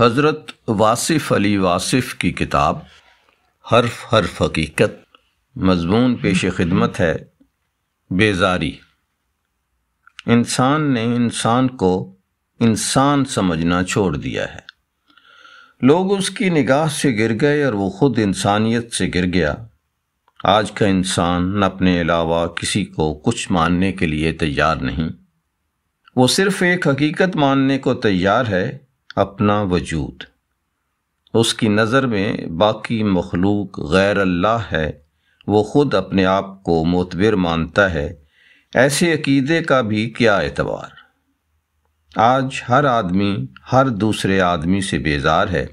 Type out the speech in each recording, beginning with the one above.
हज़रत वासिफ़ अली वासिफ़ की किताब, हर्फ हर्फ हकीकत, मजमून पेश खिदमत है, बेजारी। इंसान ने इंसान को इंसान समझना छोड़ दिया है। लोग उसकी निगाह से गिर गए और वो खुद इंसानियत से गिर गया। आज का इंसान अपने अलावा किसी को कुछ मानने के लिए तैयार नहीं। वो सिर्फ़ एक हकीकत मानने को तैयार है अपना वजूद। उसकी नज़र में बाकी मखलूक गैर अल्लाह है। वो ख़ुद अपने आप को मोतबर मानता है। ऐसे अकीदे का भी क्या एतबार। आज हर आदमी हर दूसरे आदमी से बेजार है।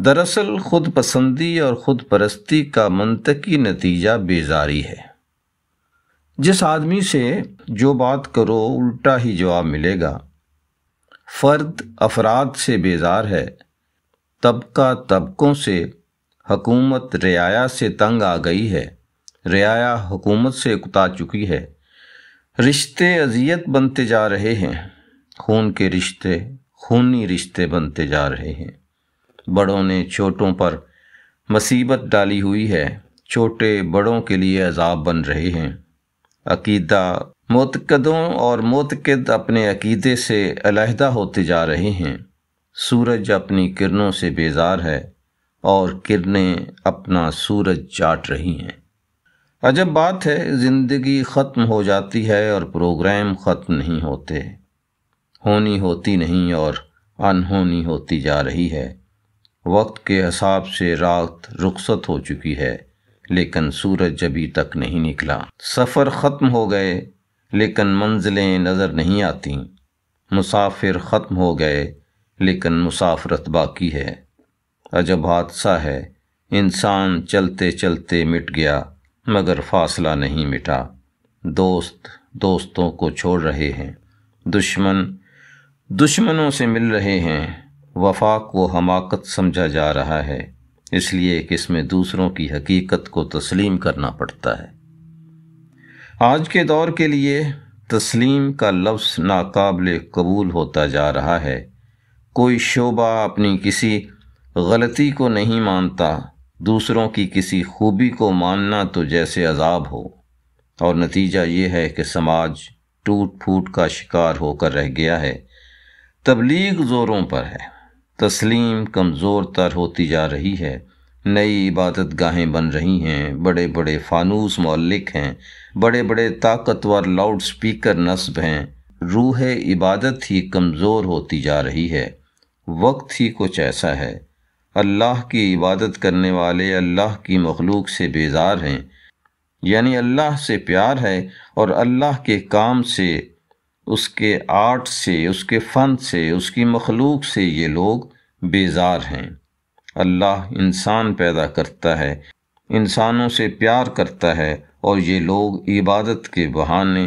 दरअसल खुद पसंदी और खुद परस्ती का मनतकी नतीजा बेजारी है। जिस आदमी से जो बात करो, उल्टा ही जवाब मिलेगा। फ़र्द अफराद से बेजार है। तबका तबकों से, हकूमत रियाया से तंग आ गई है। रियाया हुकूमत से उकता चुकी है। रिश्ते अजियत बनते जा रहे हैं। खून के रिश्ते, खूनी रिश्ते बनते जा रहे हैं। बड़ों ने छोटों पर मुसीबत डाली हुई है। छोटे बड़ों के लिए अजाब बन रहे हैं। अकीदा मोतकदों और मोतकद अपने अकीदे से अलहदा होते जा रहे हैं। सूरज अपनी किरणों से बेजार है और किरणें अपना सूरज चाट रही हैं। अजब बात है, ज़िंदगी ख़त्म हो जाती है और प्रोग्राम ख़त्म नहीं होते। होनी होती नहीं और अनहोनी होती जा रही है। वक्त के हिसाब से रात रुखसत हो चुकी है, लेकिन सूरज अभी तक नहीं निकला। सफ़र ख़त्म हो गए लेकिन मंजिलें नज़र नहीं आती। मुसाफिर ख़त्म हो गए, लेकिन मुसाफरत बाकी है। अजब हादसा है। इंसान चलते चलते मिट गया, मगर फासला नहीं मिटा। दोस्त दोस्तों को छोड़ रहे हैं। दुश्मन दुश्मनों से मिल रहे हैं। वफा को हमाकत समझा जा रहा है। इसलिए कि इसमें दूसरों की हकीकत को तस्लीम करना पड़ता है। आज के दौर के लिए तस्लीम का लफ्ज़ नाकाबले कबूल होता जा रहा है। कोई शोबा अपनी किसी गलती को नहीं मानता, दूसरों की किसी खूबी को मानना तो जैसे अजाब हो। और नतीजा ये है कि समाज टूट फूट का शिकार होकर रह गया है। तबलीग ज़ोरों पर है। तस्लीम कमज़ोर तर होती जा रही है। नई इबादत गाहें बन रही हैं बड़े बड़े फानूस मौलिक हैं बड़े बड़े ताकतवर लाउड स्पीकर नस्ब हैं। रूह इबादत ही कमज़ोर होती जा रही है। वक्त ही कुछ ऐसा है। अल्लाह की इबादत करने वाले अल्लाह की मखलूक से बेजार हैं। यानी अल्लाह से प्यार है और अल्लाह के काम से, उसके आर्ट से, उसके फ़न से, उसकी मखलूक से ये लोग बेजार हैं। अल्लाह इंसान पैदा करता है, इंसानों से प्यार करता है और ये लोग इबादत के बहाने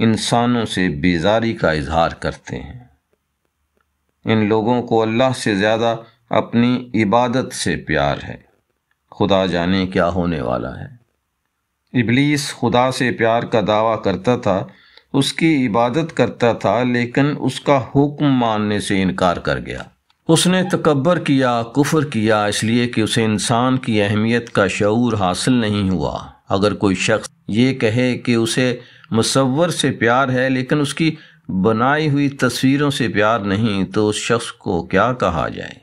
इंसानों से बेजारी का इजहार करते हैं। इन लोगों को अल्लाह से ज़्यादा अपनी इबादत से प्यार है। खुदा जाने क्या होने वाला है। इबलीस खुदा से प्यार का दावा करता था, उसकी इबादत करता था, लेकिन उसका हुक्म मानने से इनकार कर गया। उसने तकबर किया, कुफर किया, इसलिए कि उसे इंसान की अहमियत का शूर हासिल नहीं हुआ। अगर कोई शख्स ये कहे कि उसे मुसवर से प्यार है, लेकिन उसकी बनाई हुई तस्वीरों से प्यार नहीं तो उस शख्स को क्या कहा जाए?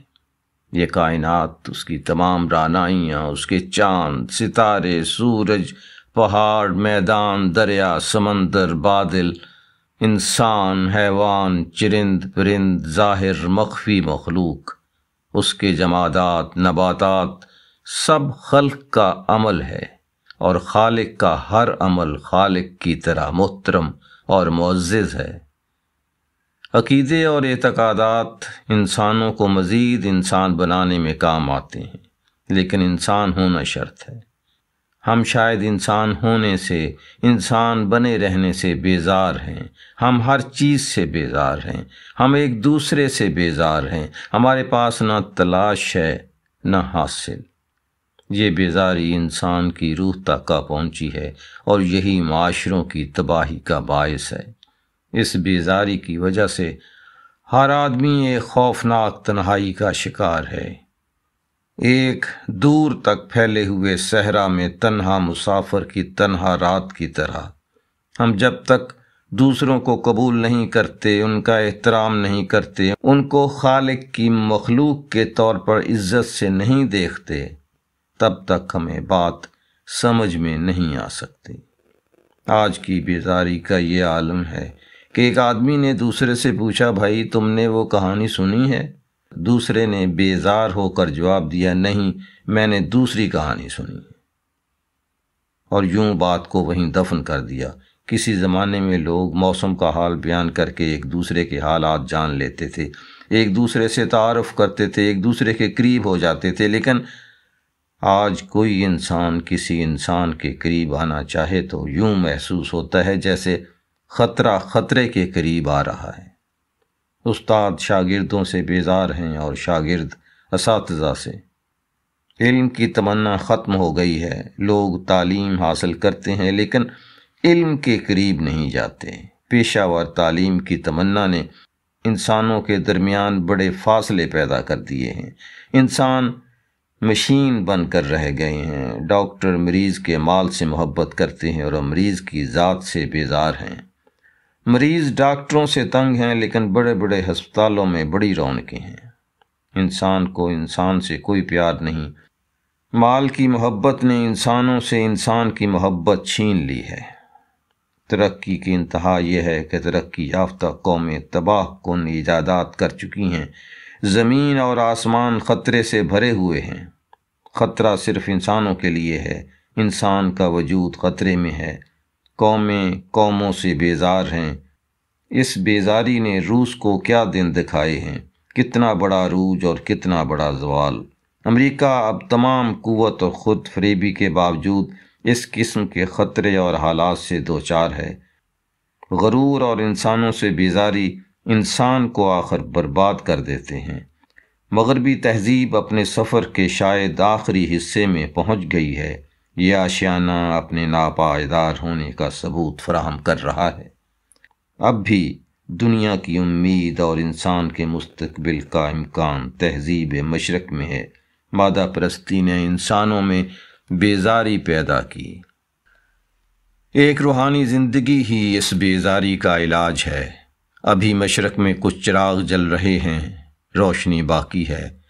ये कायनात, उसकी तमाम रानाइयाँ, उसके चाँद, सितारे, सूरज, पहाड़, मैदान, दरिया, समंदर, बादल इंसान, हैवान, चिरिंद परिंद, ज़ाहिर, मख्फी, मखलूक। उसके जमादात, नबातात सब खल्क का अमल है और खालिक का हर अमल खालिक की तरह मोहतरम और मुज्ज़ है। अकीदे और एतक़ादात इंसानों को मज़ीद इंसान बनाने में काम आते हैं, लेकिन इंसान होना शर्त है। हम शायद इंसान होने से, इंसान बने रहने से बेजार हैं। हम हर चीज़ से बेजार हैं। हम एक दूसरे से बेजार हैं। हमारे पास ना तलाश है, ना हासिल। ये बेजारी इंसान की रूह तक का पहुँची है और यही माशरों की तबाही का बायस है। इस बेजारी की वजह से हर आदमी एक खौफनाक तन्हाई का शिकार है। एक दूर तक फैले हुए सहरा में तन्हा मुसाफर की तन्हा रात की तरह। हम जब तक दूसरों को कबूल नहीं करते, उनका एहतराम नहीं करते, उनको खालिक की मखलूक के तौर पर इज़्ज़त से नहीं देखते, तब तक हमें बात समझ में नहीं आ सकती। आज की बेजारी का ये आलम है कि एक आदमी ने दूसरे से पूछा, भाई, तुमने वो कहानी सुनी है? दूसरे ने बेजार होकर जवाब दिया, नहीं, मैंने दूसरी कहानी सुनी और यूँ बात को वहीं दफन कर दिया। किसी ज़माने में लोग मौसम का हाल बयान करके एक दूसरे के हालात जान लेते थे। एक दूसरे से तारफ़ करते थे, एक दूसरे के करीब हो जाते थे। लेकिन आज कोई इंसान किसी इंसान के करीब आना चाहे तो यूँ महसूस होता है जैसे ख़तरा ख़तरे के करीब आ रहा है। उस्ताद शागिर्दों से बेजार हैं और शागिर्द इस से। इल्म की तमन्ना ख़त्म हो गई है। लोग तालीम हासिल करते हैं, लेकिन इल्म के करीब नहीं जाते। पेशावर तालीम की तमन्ना ने इंसानों के दरमियान बड़े फासले पैदा कर दिए हैं। इंसान मशीन बनकर रह गए हैं। डॉक्टर मरीज़ के माल से मोहब्बत करते हैं और मरीज़ की ज़ात से बेजार हैं। मरीज़ डॉक्टरों से तंग हैं, लेकिन बड़े बड़े हस्पतालों में बड़ी रौनकें हैं। इंसान को इंसान से कोई प्यार नहीं। माल की मोहब्बत ने इंसानों से इंसान की मोहब्बत छीन ली है। तरक्की की इंतहा यह है कि तरक्की याफ्ता कौमें तबाह कन ईजादात कर चुकी हैं। ज़मीन और आसमान ख़तरे से भरे हुए हैं। ख़तरा सिर्फ़ इंसानों के लिए है। इंसान का वजूद ख़तरे में है। कौमें कौमों से बेजार हैं। इस बेजारी ने रूस को क्या दिन दिखाए हैं? कितना बड़ा रूज और कितना बड़ा जवाल। अमेरिका अब तमाम कुत और ख़ुद फरेबी के बावजूद इस किस्म के ख़तरे और हालात से दो चार है। गरूर और इंसानों से बेजारी इंसान को आखिर बर्बाद कर देते हैं। मगरबी तहजीब अपने सफ़र के शायद आखिरी हिस्से में पहुँच गई है। यह आशियाना अपने नापायदार होने का सबूत फराहम कर रहा है। अब भी दुनिया की उम्मीद और इंसान के मुस्तबिल का इम्कान तहजीब मशरक में है। मादा परस्ती ने इंसानों में बेजारी पैदा की। एक रूहानी ज़िंदगी ही इस बेजारी का इलाज है। अभी मशरक में कुछ चिराग जल रहे हैं, रोशनी बाकी है।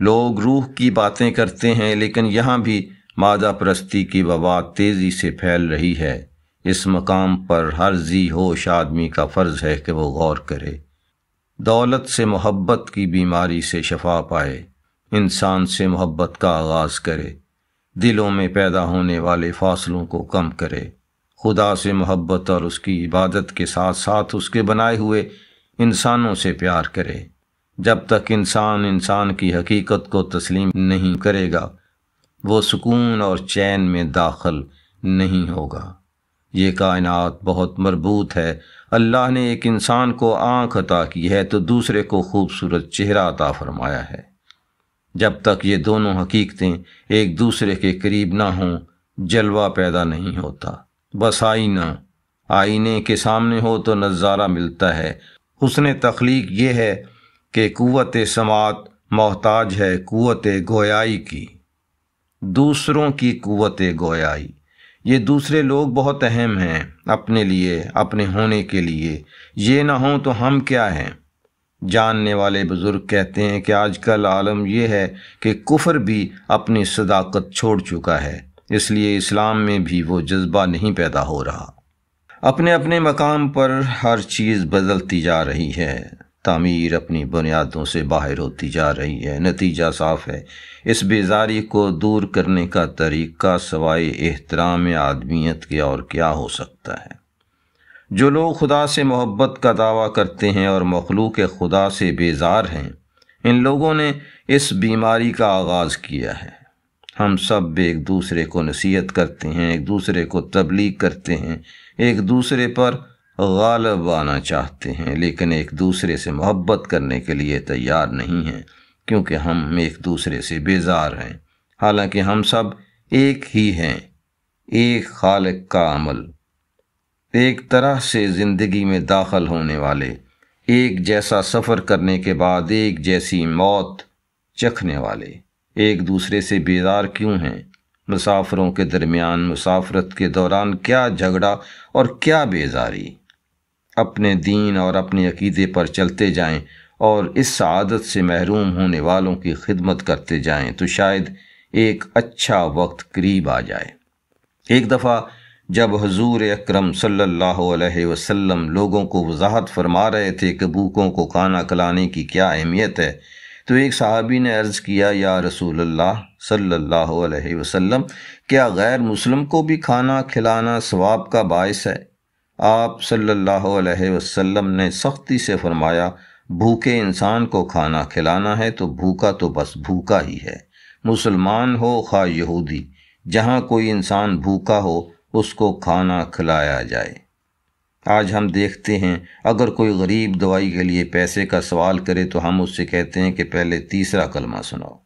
लोग रूह की बातें करते हैं, लेकिन यहाँ भी मादा परस्ती की वबा तेज़ी से फैल रही है। इस मकाम पर हर जी होश आदमी का फ़र्ज़ है कि वो गौर करे। दौलत से मोहब्बत की बीमारी से शफा पाए। इंसान से मोहब्बत का आगाज़ करे। दिलों में पैदा होने वाले फासलों को कम करे। खुदा से मोहब्बत और उसकी इबादत के साथ साथ उसके बनाए हुए इंसानों से प्यार करे। जब तक इंसान इंसान की हकीकत को तस्लीम नहीं करेगा वो सुकून और चैन में दाखिल नहीं होगा। ये कायनात बहुत मरबूत है। अल्लाह ने एक इंसान को आँख अता की है तो दूसरे को खूबसूरत चेहरा अता फरमाया है। जब तक ये दोनों हकीकतें एक दूसरे के करीब ना हों, जलवा पैदा नहीं होता। बस आईना, आईने के सामने हो तो नज़ारा मिलता है। उसने तख्लीक ये है कि क़वत समात मोहताज है क़वत गोयाई की। दूसरों की क़वत गोयाई। ये दूसरे लोग बहुत अहम हैं अपने लिए, अपने होने के लिए। ये ना हो तो हम क्या हैं? जानने वाले बुज़ुर्ग कहते हैं कि आजकल आलम यह है कि कुफर भी अपनी सदाकत छोड़ चुका है, इसलिए इस्लाम में भी वो जज्बा नहीं पैदा हो रहा। अपने अपने मकाम पर हर चीज़ बदलती जा रही है। तामीर अपनी बुनियादों से बाहर होती जा रही है। नतीजा साफ़ है। इस बेजारी को दूर करने का तरीका सवाए एहतराम आदमियत के और क्या हो सकता है? जो लोग खुदा से मोहब्बत का दावा करते हैं और मखलूक खुदा से बेजार हैं, इन लोगों ने इस बीमारी का आगाज़ किया है। हम सब एक दूसरे को नसीहत करते हैं, एक दूसरे को तबलीग करते हैं, एक दूसरे पर गालब आना चाहते हैं, लेकिन एक दूसरे से मोहब्बत करने के लिए तैयार नहीं हैं, क्योंकि हम एक दूसरे से बेजार हैं। हालाँकि हम सब एक ही हैं, एक खालिक का अमल। एक तरह से ज़िंदगी में दाखिल होने वाले, एक जैसा सफ़र करने के बाद एक जैसी मौत चखने वाले। एक दूसरे से बेजार क्यों हैं? मुसाफरों के दरमियान, मुसाफरत के दौरान क्या झगड़ा और क्या बेजारी? अपने दीन और अपने अकीदे पर चलते जाएँ और इस आदत से महरूम होने वालों की खिदमत करते जाएँ तो शायद एक अच्छा वक्त करीब आ जाए। एक दफ़ा जब हजूर अक्रम सल्लल्लाहु वसल्लम लोगों को वजाहत फरमा रहे थे कि भूखों को खाना खिलाने की क्या अहमियत है तो एक सहाबी ने अर्ज़ किया, या रसूल अलैहि वसल्लम, क्या गैर मुस्लिम को भी खाना खिलाना सवाब का बायस है? आप सल्लल्लाहु अलैहि वसल्लम ने सख्ती से फरमाया, भूखे इंसान को खाना खिलाना है तो भूखा तो बस भूखा ही है। मुसलमान हो खा यहूदी, जहाँ कोई इंसान भूखा हो, उसको खाना खिलाया जाए। आज हम देखते हैं, अगर कोई गरीब दवाई के लिए पैसे का सवाल करे तो हम उससे कहते हैं कि पहले तीसरा कलमा सुनाओ।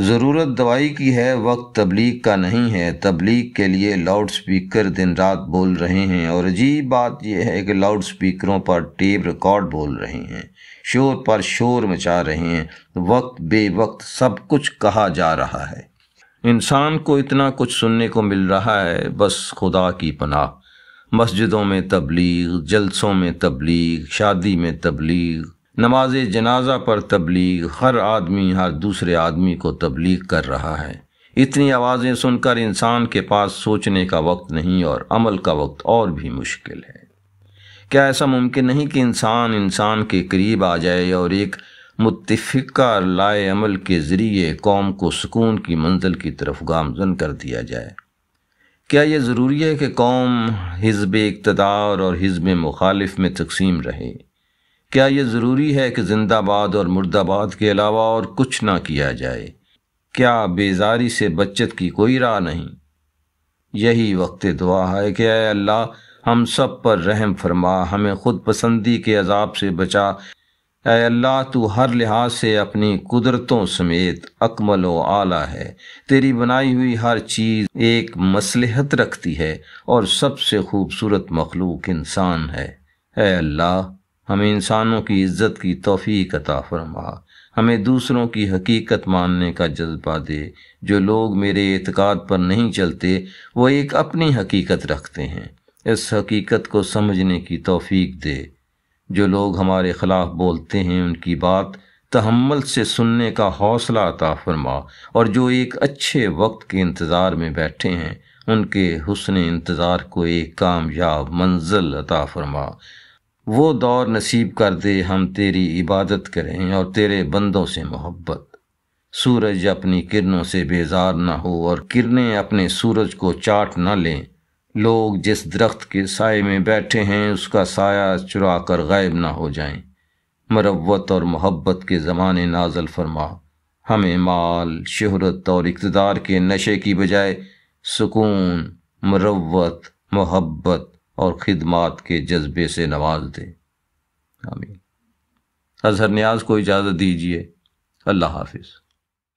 ज़रूरत दवाई की है, वक्त तबलीग का नहीं है। तबलीग के लिए लाउड स्पीकर दिन रात बोल रहे हैं और अजीब बात यह है कि लाउड स्पीकरों पर टेप रिकॉर्ड बोल रहे हैं। शोर पर शोर मचा रहे हैं। वक्त बे वक्त सब कुछ कहा जा रहा है। इंसान को इतना कुछ सुनने को मिल रहा है, बस खुदा की पनाह। मस्जिदों में तबलीग, जलसों में तबलीग, शादी में तबलीग नमाज़ जनाजा पर तबलीग, हर आदमी हर दूसरे आदमी को तबलीग कर रहा है। इतनी आवाज़ें सुनकर इंसान के पास सोचने का वक्त नहीं और अमल का वक्त और भी मुश्किल है। क्या ऐसा मुमकिन नहीं कि इंसान इंसान के करीब आ जाए और एक मुतफ़ा लाए अमल के ज़रिए कौम को सुकून की मंजिल की तरफ़ गामजन कर दिया जाए? क्या यह ज़रूरी है कि कौम हिजब इकतदार और हिजब मुखालिफ में तकसीम रहे? क्या यह ज़रूरी है कि जिंदाबाद और मुर्दाबाद के अलावा और कुछ ना किया जाए? क्या बेजारी से बचत की कोई राह नहीं? यही वक्त दुआ है कि अय अल्लाह, हम सब पर रहम फरमा, हमें खुद पसंदी के अजाब से बचा। अय अल्लाह, तू हर लिहाज से अपनी कुदरतों समेत अकमल व आला है। तेरी बनाई हुई हर चीज़ एक मसलहत रखती है और सबसे खूबसूरत मखलूक इंसान है। अय अल्लाह हमें इंसानों की इज़्ज़त की तोफ़ी अता फरमा। हमें दूसरों की हकीकत मानने का जज्बा दे। जो लोग मेरे एतकाद पर नहीं चलते, वो एक अपनी हकीकत रखते हैं। इस हकीकत को समझने की तौफीक दे। जो लोग हमारे ख़िलाफ़ बोलते हैं, उनकी बात तहमल से सुनने का हौसला अता फरमा। और जो एक अच्छे वक्त के इंतज़ार में बैठे हैं, उनके हुसन इंतज़ार को एक कामयाब मंजिल अता फरमा। वो दौर नसीब कर दे, हम तेरी इबादत करें और तेरे बंदों से मोहब्बत। सूरज अपनी किरणों से बेजार ना हो और किरणें अपने सूरज को चाट ना लें। लोग जिस दरख्त के साय में बैठे हैं, उसका साया चुरा कर गायब ना हो जाएँ। मरवत और मोहब्बत के ज़माने नाजल फरमा। हमें माल, शहरत और इकतदार के नशे की बजाय सुकून मरवत मोहब्बत और ख़िदमात के जज्बे से नवाज़ दे। आमीन। अजहर न्याज को इजाज़त दीजिए। अल्लाह हाफिज़।